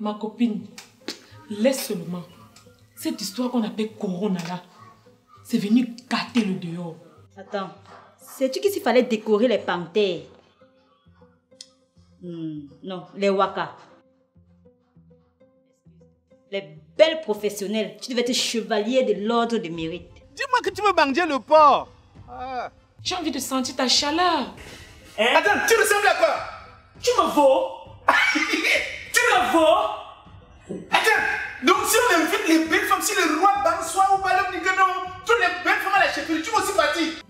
Ma copine, laisse seulement. Cette histoire qu'on appelle Corona là, c'est venu gâter le dehors. Attends, sais-tu qu'il fallait décorer les panthères? Hmm, Non, les waka. Les belles professionnelles, tu devais être chevalier de l'ordre de mérite. Dis-moi que tu veux banger le porc. Ah. J'ai envie de sentir ta chaleur. Attends, tu ressembles à quoi? Tu me vaux tu vas aussi partir.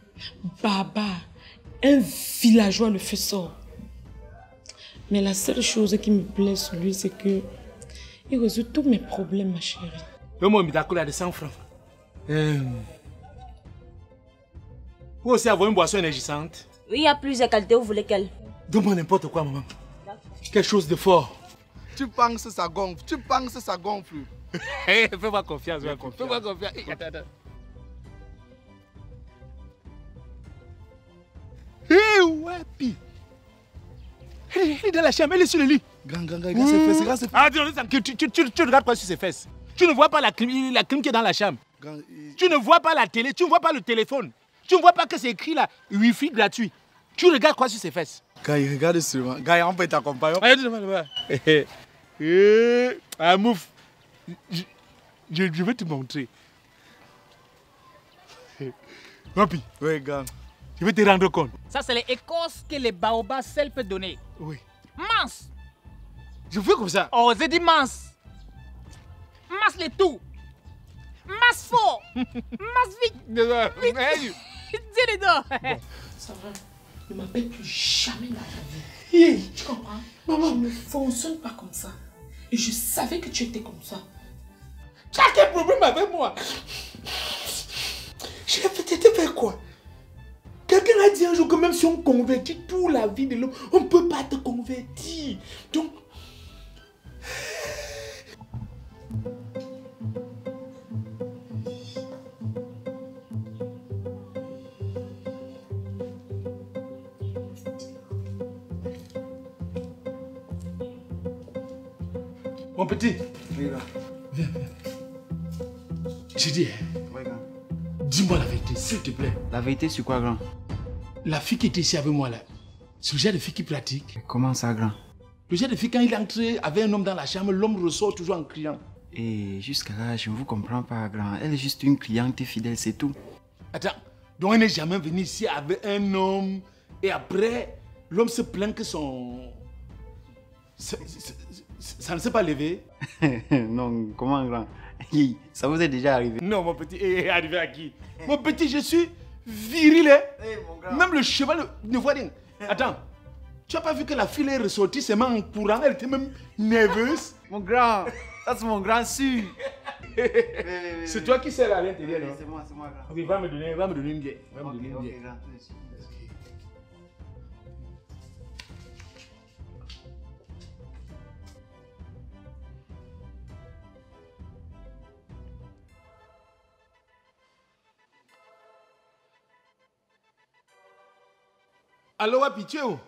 Baba, un villageois le fait sort. Mais la seule chose qui me plaît sur lui, c'est que il résout tous mes problèmes, ma chérie. Donne-moi un midakula de 100 francs. Euh... Vous aussi avoir une boisson énergisante Oui, il y a plusieurs qualités, vous voulez quelle Donne-moi n'importe quoi, maman. Quelque chose de fort. Tu penses que ça gonfle, tu penses que ça gonfle. Fais-moi confiance, fais-moi confiance. Fais-moi confiance. Attends. Hé, ouais, pi. Elle est elle est dans la chambre, elle est sur le lit. Grand, grand, grand, regarde ses fesses, regarde ses fesses. Ah, tu, tu, tu, tu, regardes quoi sur ses fesses Tu ne vois pas la clim, la clim qui est dans la chambre. Grand, il- Tu ne vois pas la télé, tu ne vois pas le téléphone. Tu ne vois pas que c'est écrit là, Wi-Fi gratuit. Tu regardes quoi sur ses fesses? Il regarde seulement. Gars, on peut t'accompagner. Regarde, regarde, regarde. Eh, Ah, mouf. Je, je, je vais te montrer. Papi, Oui, grand. Je vais te rendre compte. Ça, c'est l'écorce que les baobabs seuls peuvent donner. Oui. Mince. Je fais comme ça. Oh, j'ai dit mince. Mince le tout. Mince fort. mince vite. Hey. Dis les deux. Ça va. Ne m'appelle plus jamais dans ta vie. Tu comprends? Maman, je ne fonctionne pas comme ça. Et je savais que tu étais comme ça. Tu as quel problème avec moi? J'ai fait t'étais faire quoi? Quelqu'un a dit un jour que même si on convertit toute la vie de l'homme, on ne peut pas te convertir. Donc, mon petit, Oui, grand. viens, viens. J'ai dit, hein, Oui, grand. dis-moi la vérité, s'il te plaît. La vérité sur quoi, grand? La fille qui était ici avec moi là, c'est le genre de fille qui pratique. Comment ça, grand? Le genre de fille, quand il est entré avec un homme dans la chambre, l'homme ressort toujours en criant. Et jusqu'à là, je ne vous comprends pas, grand. Elle est juste une cliente fidèle, c'est tout. Attends, donc elle n'est jamais venue ici avec un homme et après, l'homme se plaint que son. Ça, ça- ça- ça ne s'est pas levé. non, comment, grand? Ça vous est déjà arrivé? Non, mon petit, et arrivé à qui? Mon petit, je suis viril. hein. mon Même le cheval ne voit rien. Attends, tu as pas vu que la fille est ressortie seulement en courant Elle était même nerveuse. Mon grand Ça, c'est mon grand sûr C'est toi qui sais à l'intérieur, non C'est moi, c'est moi, grand. Ok, va me donner, va me donner une bière. Va me donner une bière. Allô, es où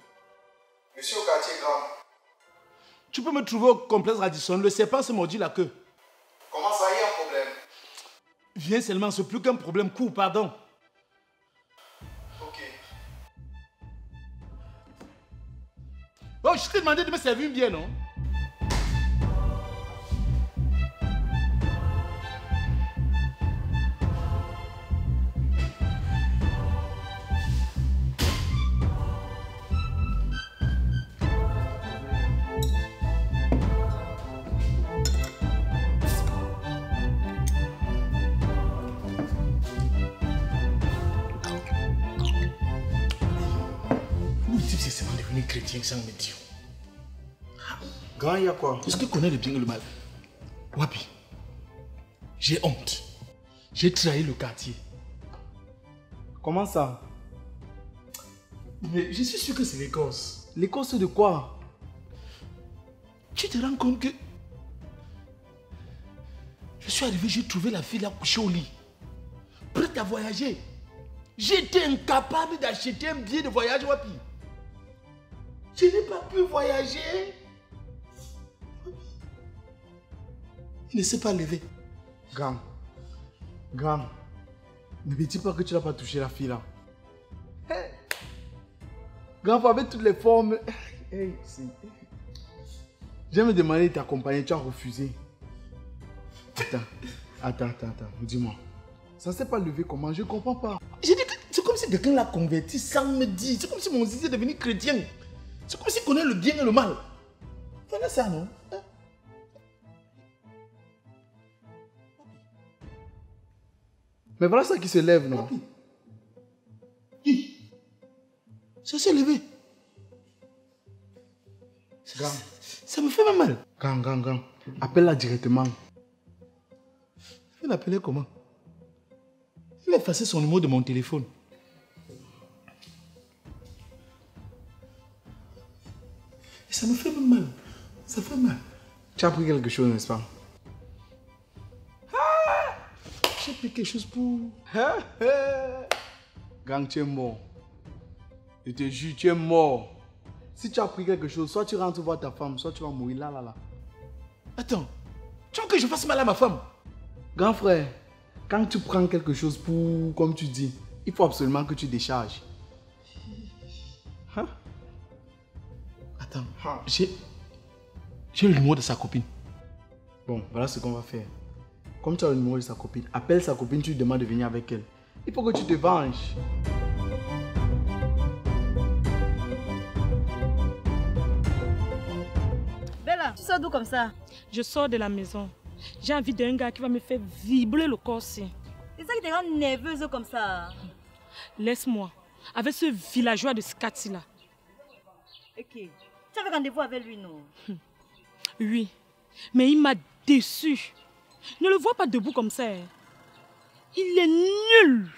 Monsieur au quartier, grand. Tu peux me trouver au complexe Radisson. Le serpent se mordit la queue. Comment ça, y a un problème? Viens seulement, c'est plus qu'un problème. Cours, pardon. Ok. Oh, je t'ai demandé de me servir une bière, non? Sans me dire. Grand, il y a quoi? Est-ce que tu connais le bien et le mal Wapi, j'ai honte. J'ai trahi le quartier. Comment ça? Mais je suis sûr que c'est l'Écosse. L'écosse de quoi? Tu te rends compte que. Je suis arrivé, j'ai trouvé la fille là couchée au lit. Prête à voyager. J'étais incapable d'acheter un billet de voyage, Wapi. Je n'ai pas pu voyager. Il ne s'est pas levé. Grand. Grand. Ne me dis pas que tu n'as pas touché la fille là. Hey. Faut avec toutes les formes. Hey, J'ai me demandé de t'accompagner, tu as refusé. Attends, attends, attends, attends, dis-moi. Ça s'est pas levé comment? Je comprends pas. C'est comme si quelqu'un l'a converti sans me dire. C'est comme si mon zizi est devenu chrétien. C'est comme s'il connaît le bien et le mal. Voilà ça, non? Hein? Mais voilà ça qui se lève, non? Hi. Ça s'est levé. Grand, Ça me fait même mal. grand, grand, grand. Appelle-la directement. Je vais l'appeler comment? Il a effacé son numéro de mon téléphone. Ça me fait mal. Ça fait mal. Tu as pris quelque chose, n'est-ce pas? J'ai pris quelque chose pour... Gang, tu es mort. Je te jure, tu es mort. Si tu as pris quelque chose, soit tu rentres voir ta femme, soit tu vas mourir là, là, là. Attends. Tu veux que je fasse mal à ma femme? Grand frère, quand tu prends quelque chose pour, comme tu dis, il faut absolument que tu décharges. Hein? Attends. J'ai... J'ai le numéro de sa copine. Bon, voilà ce qu'on va faire. Comme tu as le numéro de sa copine, appelle sa copine, tu lui demandes de venir avec elle. Il faut que tu te venges. Bella, tu sors d'où comme ça? Je sors de la maison. J'ai envie d'un gars qui va me faire vibrer le corps. si. C'est ça qui te rend nerveuse comme ça. Laisse-moi. Avec ce villageois de Scati là. Ok. Tu avais rendez-vous avec lui, non? Oui. Mais il m'a déçu. Ne le vois pas debout comme ça. Il est nul.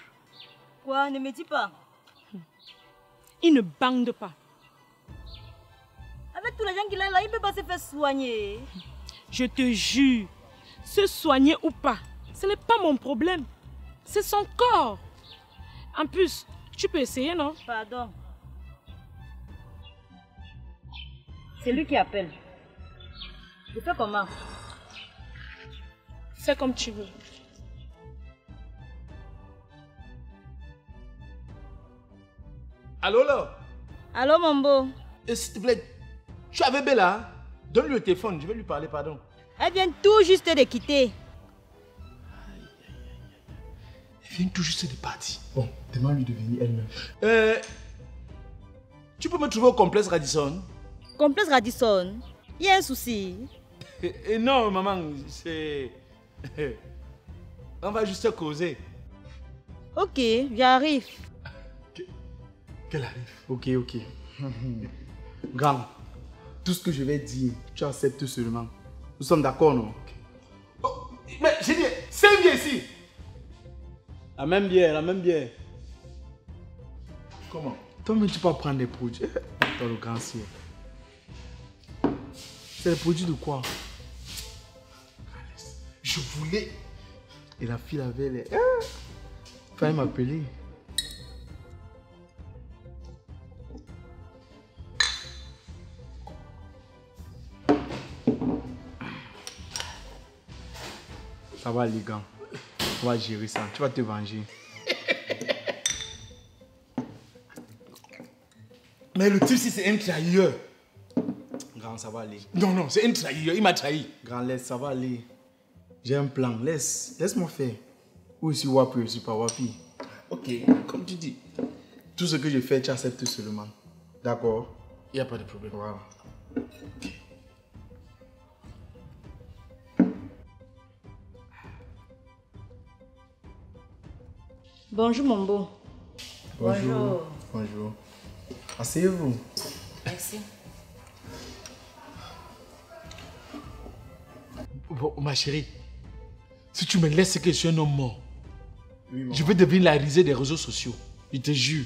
Quoi? Ne me dis pas. Il ne bande pas. Avec tous les gens qu'il a là, il peut pas se faire soigner. Je te jure. Se soigner ou pas, ce n'est pas mon problème. C'est son corps. En plus, tu peux essayer, non? Pardon. C'est lui qui appelle. Je fais comment? Fais comme tu veux. Allô là? Allô, Mambo Et S'il te plaît, tu avais Bella hein? Donne-lui le téléphone, je vais lui parler, pardon. Elle vient tout juste de quitter. Elle vient tout juste de partir. Bon, demande-lui de venir elle-même. Euh, tu peux me trouver au complexe Radisson? Complexe Radisson. Il y a un souci. Eh, eh, Non, maman, c'est... On va juste causer. Ok, j'arrive. Qu'elle arrive. Ok, ok. Grand, tout ce que je vais dire, tu acceptes seulement. Nous sommes d'accord, non? Oh, mais j'ai dit, c'est bien ici. La même bière, la même bière. Comment? Toi-même, tu peux prendre des produits. Dans le grand ciel. C'est des produits de quoi? Je voulais... Et la fille avait les. Ah Fallait m'appeler. Ça va, les gars. On va gérer ça. Tu vas te venger. Mais le type, si c'est un trahilleur. Grand, ça va aller. Non, non, c'est un trahilleur, il m'a trahi. Grand, laisse, ça va aller. J'ai un plan. Laisse. Laisse-moi faire. Ou si Wapi, ou si pas Wapi. Ok, comme tu dis. Tout ce que je fais, tu acceptes seulement. D'accord? Il n'y a pas de problème. Voilà. Bonjour, Mambo. Bonjour. Bonjour. Asseyez-vous. Merci. Bon, ma chérie, si tu me laisses, c'est que je suis un homme mort. Oui. Je vais devenir la risée des réseaux sociaux. Je te jure.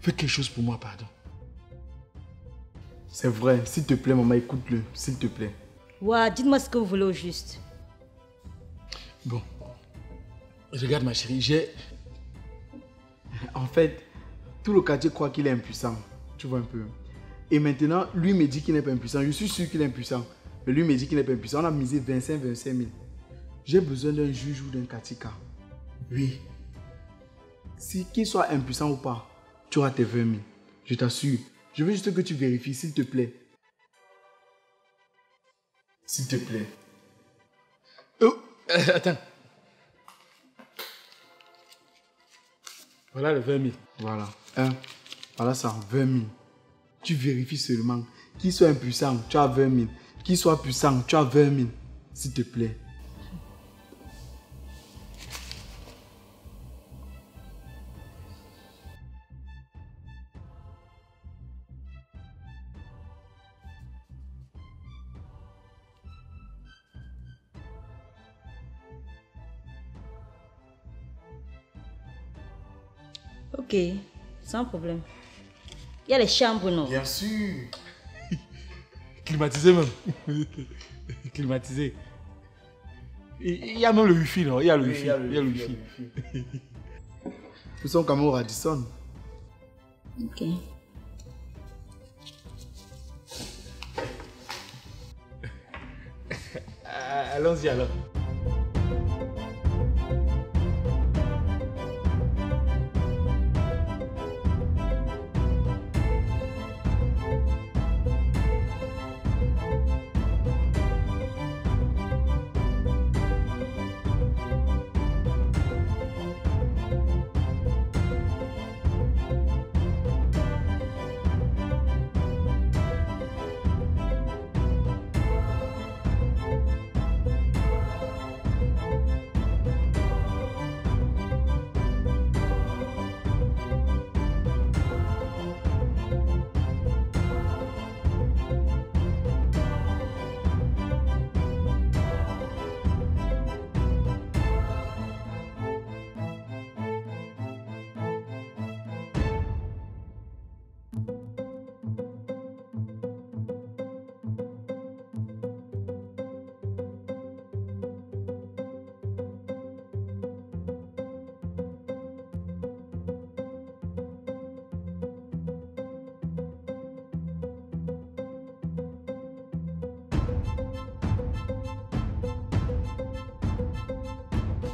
Fais quelque chose pour moi, pardon. C'est vrai. S'il te plaît, maman, écoute-le. S'il te plaît. Ouah, dites-moi ce que vous voulez au juste. Bon. Regarde, ma chérie, j'ai... En fait, tout le quartier croit qu'il est impuissant. Tu vois un peu. Et maintenant, lui me dit qu'il n'est pas impuissant. Je suis sûr qu'il est impuissant. Mais lui me dit qu'il n'est pas impuissant. On a misé 25, 25 000. J'ai besoin d'un juge ou d'un katika. Oui. Si qu'il soit impuissant ou pas, tu auras tes 20 000. Je t'assure. Je veux juste que tu vérifies, s'il te plaît. S'il te plaît. Oh, attends. Voilà le 20 000. Voilà. Voilà ça, 20 000. Tu vérifies seulement. Qu'il soit impuissant, tu as 20 000. Qu'il soit puissant, tu as 20 000. S'il te plaît. Ok, sans problème. Il y a les chambres, non? Bien sûr. Climatisé même. Climatisé. Il y a même le wifi, non? Il y a le wifi. Il y a le wifi. Nous sommes quand même au Radisson. Ok. Allons-y alors.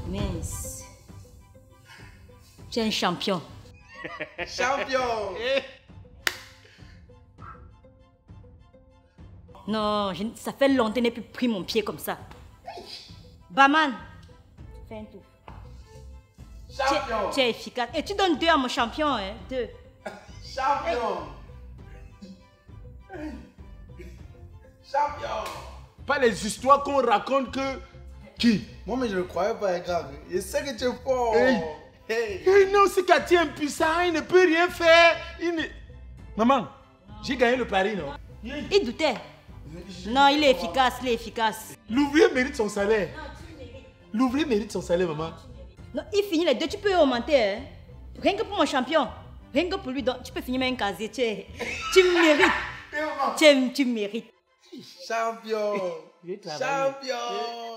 Mince. Tu es un champion. Champion Non, je- ça fait longtemps que je n'ai plus pris mon pied comme ça. Baman, fais un tour. Champion tu es efficace. Et tu donnes deux à mon champion, hein? Deux. Champion Champion Pas les histoires qu'on raconte que. Qui? Moi, mais je ne croyais pas, grave. Je sais que tu es fort. Hey. Hey. Non, c'est Cathy est impuissant, il ne peut rien faire. Il ne... Maman, j'ai gagné le pari, non? Il doutait. Non, il est efficace, il est efficace. L'ouvrier mérite son salaire. L'ouvrier mérite son salaire, maman. Non, il finit les deux, tu peux augmenter. Hein? Rien que pour mon champion. Rien que pour lui, donc, tu peux finir même un casier. Tu, es- tu mérites. Tu, tu mérites. Champion J'ai travaillé. Champion